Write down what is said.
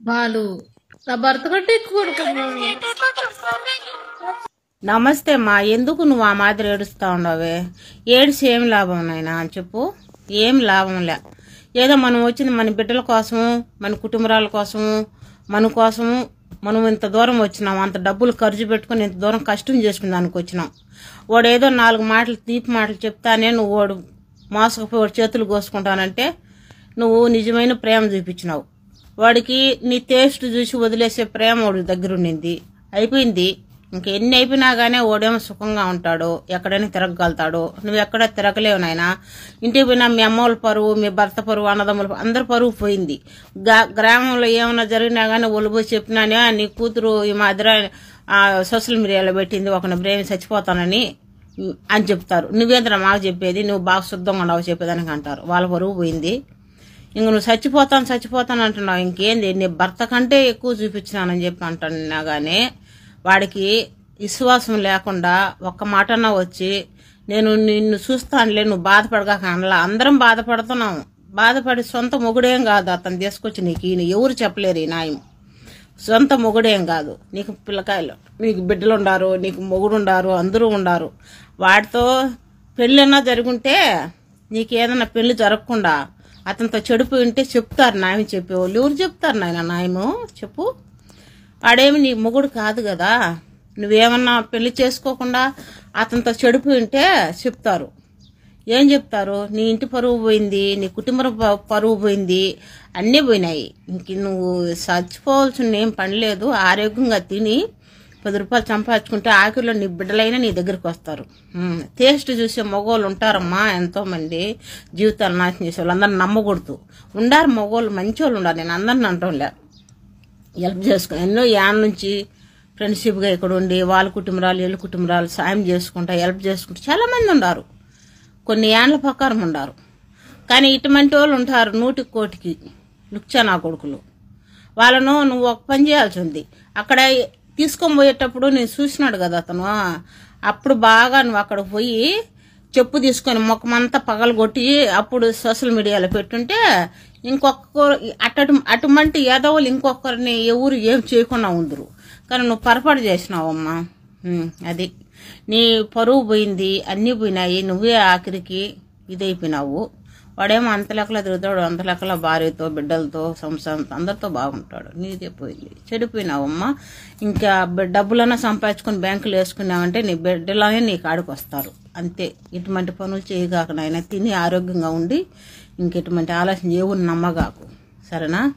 బాలు నా భర్త కంటే ఎక్కువ అనుకున్నాను నమస్తే మా ఎందుకు నువ్వు ఆ మాదిరి ఏడుస్తా ఉండవే? ఏడిసి ఏం లాభం నాయనా అని చెప్పు. ఏం లాభం లే. ఏదో మనం వచ్చింది మన బిడ్డల కోసము మన కుటుంబరాల కోసము మన కోసము మనం ఇంత దూరం వచ్చినాం అంత డబ్బులు ఖర్చు పెట్టుకుని ఇంత దూరం కష్టం చేసుకుని దానికి వచ్చినాం. వాడు ఏదో నాలుగు మాటలు తీపి మాటలు చెప్తానే నువ్వు వాడు మోసకపోయి చేతులు కోసుకుంటానంటే నువ్వు నిజమైన ప్రేమ చూపించినావు. వాడికి నీ టేస్ట్ చూసి వదిలేసే ప్రేమ వాడి దగ్గర ఉండింది. అయిపోయింది. ఇంక ఎన్ని అయిపోయినా కానీ ఓడేమో సుఖంగా ఉంటాడు ఎక్కడైనా తిరగగలుగుతాడు. నువ్వు ఎక్కడ తిరగలేవు నాయనా. ఇంటికి పోయినా మీ అమ్మ వాళ్ళ పరువు మీ భర్త పరువు అన్నదమ్ముల అందరి పరువు పోయింది. గ్రామంలో ఏమైనా జరిగినా కానీ ఒలిపోయి చెప్పినానే నీ కూతురు ఈ మాదిర ఆ, సోషల్ మీడియాలో పెట్టింది ఒకని బ్రేమ్ చచ్చిపోతానని అని చెప్తారు. నువ్వేంద్ర మాకు చెప్పేది? నువ్వు బాగా శుద్ధంగా ఉండవు చెప్పేదానికి అంటారు. వాళ్ళ పరువు పోయింది. ఇంక నువ్వు చచ్చిపోతాను చచ్చిపోతాను అంటున్నావు. ఇంకేంది? నీ భర్త కంటే ఎక్కువ చూపించినానని చెప్పి అంటున్నా కానీ వాడికి విశ్వాసం లేకుండా ఒక్క మాటన్నా వచ్చి నేను నిన్ను చూస్తానులే నువ్వు బాధపడగా అనలా. అందరం బాధపడుతున్నాం బాధపడి సొంత మొగుడేం కాదు అతను తీసుకొచ్చి నీకు. ఈయన ఎవరు చెప్పలేరు ఈ నాయం సొంత మొగుడేం కాదు. నీకు పిల్లకాయలు నీకు బిడ్డలు ఉండారు నీకు మొగుడు ఉండారు అందరూ ఉండారు. వాడితో పెళ్ళైనా జరుగుంటే నీకు ఏదైనా పెళ్ళి జరగకుండా అతనితో చెడిపోయి ఉంటే చెప్తారు నాయన చెప్పేవాళ్ళు. ఎవరు చెప్తారు నాయన? నాయము చెప్పు. వాడేమి నీ మొగుడు కాదు కదా. నువ్వేమన్నా పెళ్ళి చేసుకోకుండా అతనితో చెడిపోయి ఉంటే చెప్తారు. ఏం చెప్తారు? నీ ఇంటి పరువు పోయింది నీ కుటుంబ పరువు పోయింది అన్నీ పోయినాయి. ఇంక నువ్వు చచ్చిపోవాల్సిన ఏం పని లేదు. ఆరోగ్యంగా తిని పది రూపాయలు సంపాదించుకుంటే ఆఖరిలో నీ బిడ్డలైనా నీ దగ్గరికి వస్తారు. టేస్ట్ చూసే మగవాళ్ళు ఉంటారమ్మా ఎంతోమంది. జీవితాలు నాశనం చేసే వాళ్ళు. అందరిని నమ్మకూడదు. ఉండారు మగవాళ్ళు మంచి వాళ్ళు ఉండారు నేను అందరిని అంటంలే. హెల్ప్ చేసుకుని ఎన్నో యాన్ నుంచి ఫ్రెండ్షిప్గా ఇక్కడ ఉండి వాళ్ళ కుటుంబరాలు వీళ్ళ కుటుంబరాలు సాయం చేసుకుంటా హెల్ప్ చేసుకుంటా చాలామంది ఉన్నారు కొన్ని యాన్ల ప్రకారం ఉండారు. కానీ ఇటువంటి వాళ్ళు ఉంటారు నూటికి కోటికి లుక్చా నా కొడుకులు. వాళ్ళను నువ్వు ఒక పని చేయాల్సి ఉంది. అక్కడ తీసుకొని పోయేటప్పుడు నేను చూసినాడు కదా అతను. అప్పుడు బాగా నువ్వు అక్కడ పోయి చెప్పు తీసుకొని ముఖమంతా పగలగొట్టి అప్పుడు సోషల్ మీడియాలో పెట్టుంటే ఇంకొకరు అటు అటువంటి యాదవులు ఇంకొకరిని ఎవరు ఏం చేయకుండా ఉందరు. కానీ నువ్వు పొరపాటు చేసినావమ్మా. అది నీ పరువు పోయింది అన్నీ పోయినాయి నువ్వే ఆఖరికి ఇదైపోయినావు. వాడేమో అంత లెక్కలో తిరుగుతాడు అంత లెక్కల భార్యతో బిడ్డలతో సంసారంతో అందరితో బాగుంటాడు. నీదే పోయింది. చెడిపోయినావమ్మా. ఇంకా డబ్బులన్నా సంపాదించుకొని బ్యాంకులు వేసుకున్నావంటే నీ బిడ్డలనే నీ కాడికి వస్తారు. అంతే. ఇటువంటి పనులు చేయగాక నాయన తిని ఆరోగ్యంగా ఉండి ఇంకెటువంటి ఆలోచన ఏ నమ్మగాకు. సరేనా?